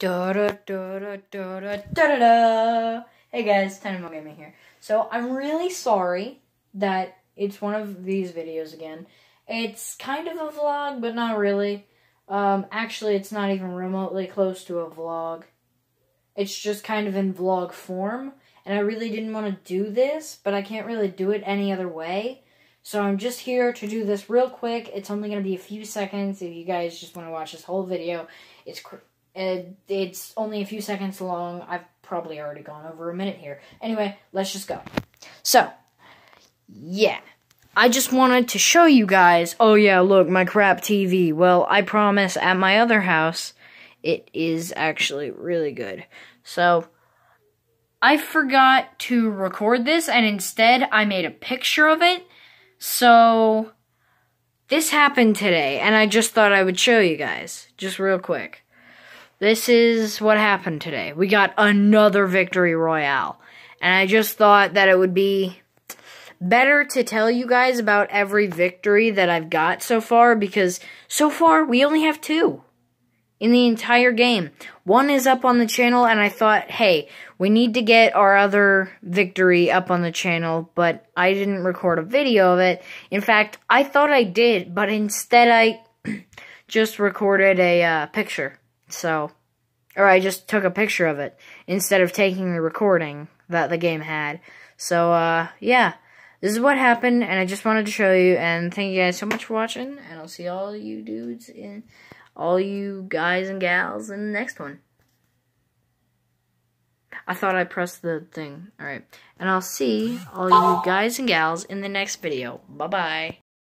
Da da da da da da da da. Hey guys, TinyBone Gaming here. So I'm really sorry that it's one of these videos again. It's kind of a vlog, but not really. Um, actually, it's not even remotely close to a vlog. It's just kind of in vlog form, and I really didn't want to do this, but I can't really do it any other way. So I'm just here to do this real quick. It's only going to be a few seconds if you guys just want to watch this whole video. It's it, it's only a few seconds long. I've probably already gone over a minute here. Anyway, let's just go. So, yeah. I just wanted to show you guys, oh yeah, look, my crap TV. Well, I promise at my other house, it is actually really good. So, I forgot to record this, and instead I made a picture of it. So, this happened today, and I just thought I would show you guys, just real quick. This is what happened today. We got another victory royale. And I just thought that it would be better to tell you guys about every victory that I've got so far because so far we only have two in the entire game. One is up on the channel and I thought, hey, we need to get our other victory up on the channel, but I didn't record a video of it. In fact, I thought I did, but instead I just recorded a uh, picture. So, or I just took a picture of it instead of taking the recording that the game had. So, uh, yeah. This is what happened, and I just wanted to show you, and thank you guys so much for watching, and I'll see all you dudes in, all you guys and gals in the next one. I thought I pressed the thing. Alright. And I'll see all you guys and gals in the next video. Bye-bye.